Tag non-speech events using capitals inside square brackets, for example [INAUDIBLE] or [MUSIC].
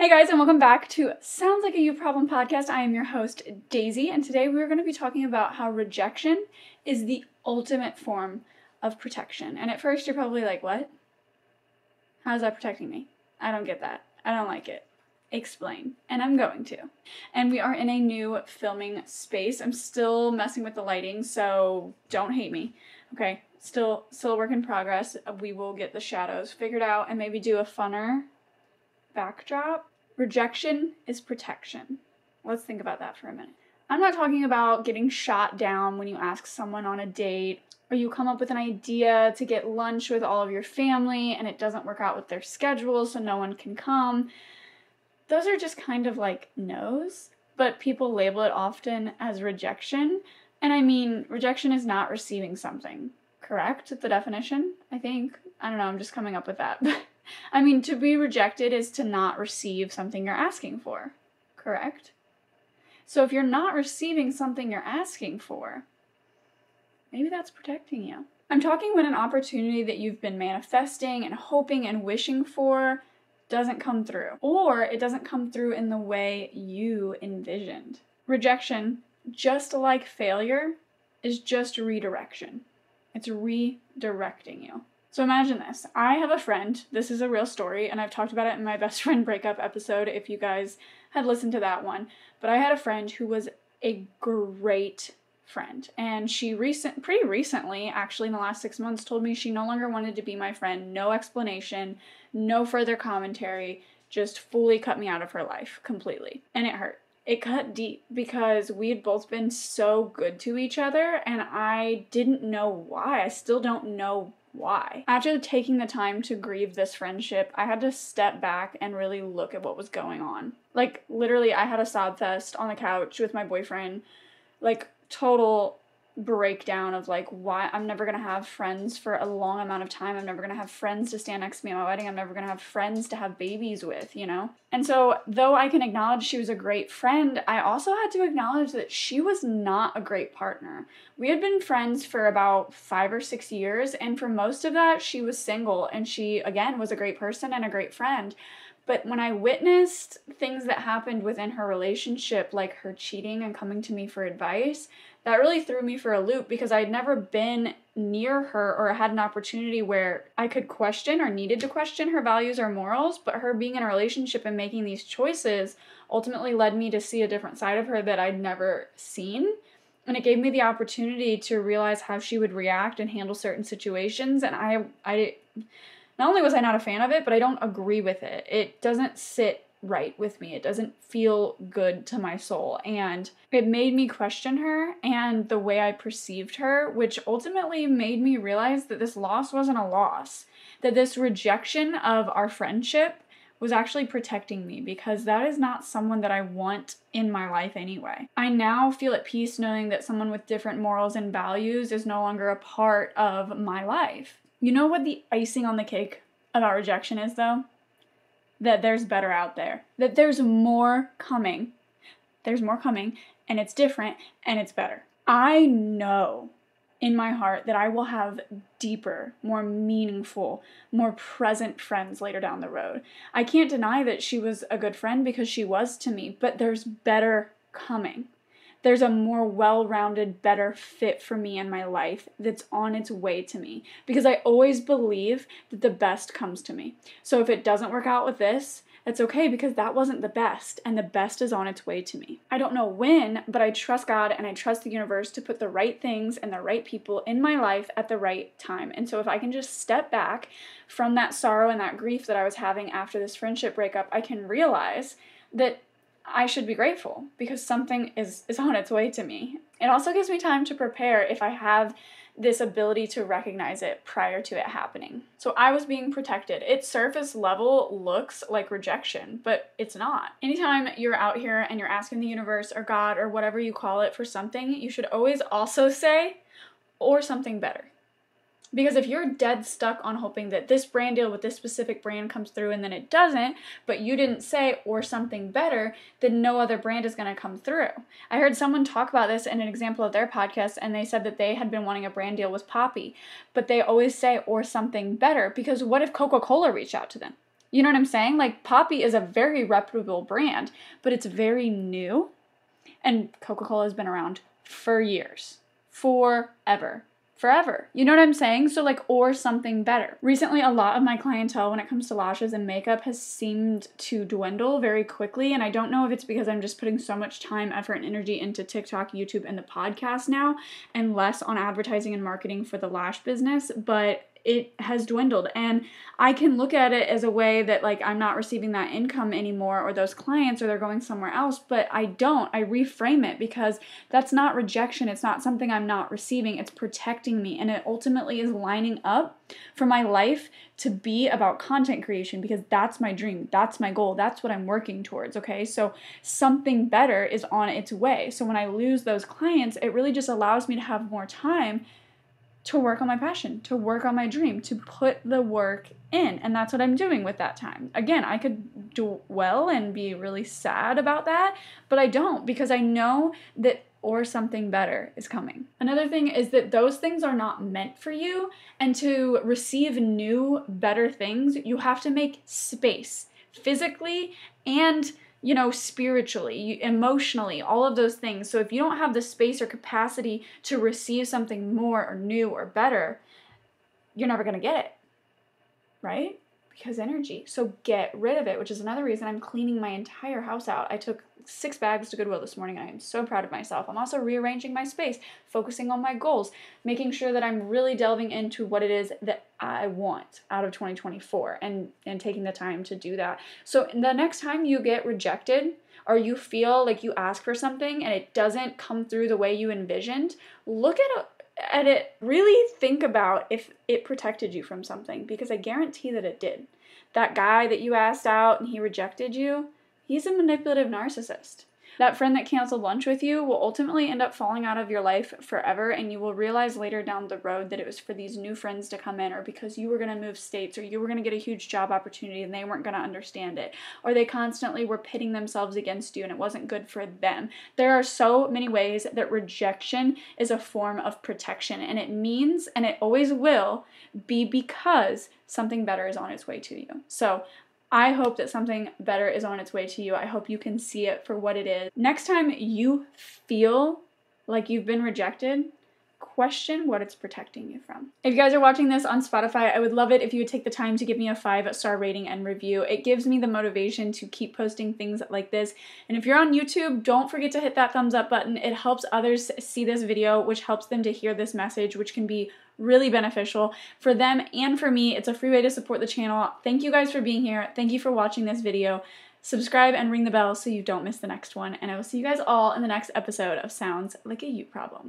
Hey guys, and welcome back to Sounds Like a You Problem podcast. I am your host, Dazee, and today we're going to be talking about how rejection is the ultimate form of protection. And at first, you're probably like, what? How is that protecting me? I don't get that. I don't like it. Explain. And I'm going to. And we are in a new filming space. I'm still messing with the lighting, so don't hate me. Okay, still still a work in progress. We will get the shadows figured out and maybe do a funner backdrop. Rejection is protection. Let's think about that for a minute. I'm not talking about getting shot down when you ask someone on a date or you come up with an idea to get lunch with all of your family and it doesn't work out with their schedule so no one can come. Those are just kind of like no's, but people label it often as rejection. And I mean, rejection is not receiving something, correct? The definition, I think. I don't know, I'm just coming up with that. [LAUGHS] I mean, to be rejected is to not receive something you're asking for, correct? So if you're not receiving something you're asking for, maybe that's protecting you. I'm talking when an opportunity that you've been manifesting and hoping and wishing for doesn't come through, or it doesn't come through in the way you envisioned. Rejection, just like failure, is just redirection. It's redirecting you. So imagine this. I have a friend. This is a real story, and I've talked about it in my [LAUGHS] best friend breakup episode if you guys had listened to that one. But I had a friend who was a great friend, and she recent pretty recently, actually in the last 6 months told me she no longer wanted to be my friend. No explanation, no further commentary, just fully cut me out of her life completely. And it hurt it cut deep because we had both been so good to each other and I didn't know why. I still don't know why. After taking the time to grieve this friendship, I had to step back and really look at what was going on. Like, literally, I had a sob fest on the couch with my boyfriend. Like, total breakdown of like why I'm never gonna have friends for a long amount of time. I'm never gonna have friends to stand next to me at my wedding. I'm never gonna have friends to have babies with, you know? And so, though I can acknowledge she was a great friend, I also had to acknowledge that she was not a great partner. We had been friends for about five or six years, and for most of that, she was single, and she, again, was a great person and a great friend. But when I witnessed things that happened within her relationship, like her cheating and coming to me for advice, that really threw me for a loop because I'd never been near her or had an opportunity where I could question or needed to question her values or morals. But her being in a relationship and making these choices ultimately led me to see a different side of her that I'd never seen. And it gave me the opportunity to realize how she would react and handle certain situations. And I, I, not only was I not a fan of it, but I don't agree with it. It doesn't sit right with me. It doesn't feel good to my soul. And it made me question her and the way I perceived her, which ultimately made me realize that this loss wasn't a loss, that this rejection of our friendship was actually protecting me because that is not someone that I want in my life anyway. I now feel at peace knowing that someone with different morals and values is no longer a part of my life. You know what the icing on the cake about rejection is, though? that there's better out there, that there's more coming. There's more coming, and it's different and it's better. I know in my heart that I will have deeper, more meaningful, more present friends later down the road. I can't deny that she was a good friend because she was to me, but there's better coming there's a more well rounded, better fit for me in my life that's on its way to me. Because I always believe that the best comes to me. So if it doesn't work out with this, it's okay because that wasn't the best, and the best is on its way to me. I don't know when, but I trust God and I trust the universe to put the right things and the right people in my life at the right time. And so, if I can just step back from that sorrow and that grief that I was having after this friendship breakup, I can realize that I should be grateful because something is, is on its way to me. It also gives me time to prepare if I have this ability to recognize it prior to it happening. So I was being protected. Its surface level looks like rejection, but it's not. Anytime you're out here and you're asking the universe or God or whatever you call it for something, you should always also say, or something better. Because if you're dead stuck on hoping that this brand deal with this specific brand comes through and then it doesn't, but you didn't say or something better, then no other brand is going to come through. I heard someone talk about this in an example of their podcast and they said that they had been wanting a brand deal with Poppi, but they always say or something better because what if Coca Cola reached out to them? You know what I'm saying? Like Poppi is a very reputable brand, but it's very new. And Coca Cola has been around for years, forever forever. You know what I'm saying? So, like, or something better. Recently, a lot of my clientele when it comes to lashes and makeup has seemed to dwindle very quickly. And I don't know if it's because I'm just putting so much time, effort, and energy into TikTok, YouTube, and the podcast now, and less on advertising and marketing for the lash business. But it has dwindled. And i can look at it as a way that like i'm not receiving that income anymore or those clients or they're going somewhere else but i don't. I reframe it because that's not rejection. It's not something i'm not receiving. It's protecting me. And it ultimately is lining up for my life to be about content creation because that's my dream. That's my goal. That's what i'm working towards okay? So something better is on its way. So when i lose those clients it really just allows me to have more time to work on my passion, to work on my dream, to put the work in. And that's what I'm doing with that time. Again, I could do well and be really sad about that, but I don't because I know that or something better is coming. Another thing is that those things are not meant for you, and to receive new, better things, you have to make space physically and you know, spiritually, emotionally, all of those things. So if you don't have the space or capacity to receive something more or new or better, you're never going to get it. Right? Because energy. So get rid of it, which is another reason I'm cleaning my entire house out. I took six bags to Goodwill this morning. I am so proud of myself. I'm also rearranging my space, focusing on my goals, making sure that I'm really delving into what it is that I want out of 2024 and and taking the time to do that. So the next time you get rejected or you feel like you ask for something and it doesn't come through the way you envisioned, look at it at it really think about if it protected you from something because I guarantee that it did. That guy that you asked out and he rejected you, he's a manipulative narcissist. That friend that canceled lunch with you will ultimately end up falling out of your life forever, and you will realize later down the road that it was for these new friends to come in, or because you were going to move states, or you were going to get a huge job opportunity and they weren't going to understand it, or they constantly were pitting themselves against you and it wasn't good for them. There are so many ways that rejection is a form of protection, and it means, and it always will, be because something better is on its way to you. So I hope that something better is on its way to you. I hope you can see it for what it is. Next time you feel like you've been rejected, question what it's protecting you from. If you guys are watching this on Spotify, I would love it if you would take the time to give me a five star rating and review. It gives me the motivation to keep posting things like this. And if you're on YouTube, don't forget to hit that thumbs up button. It helps others see this video, which helps them to hear this message, which can be really beneficial for them and for me. It's a free way to support the channel. Thank you guys for being here. Thank you for watching this video. Subscribe and ring the bell so you don't miss the next one. And I will see you guys all in the next episode of Sounds Like a You Problem.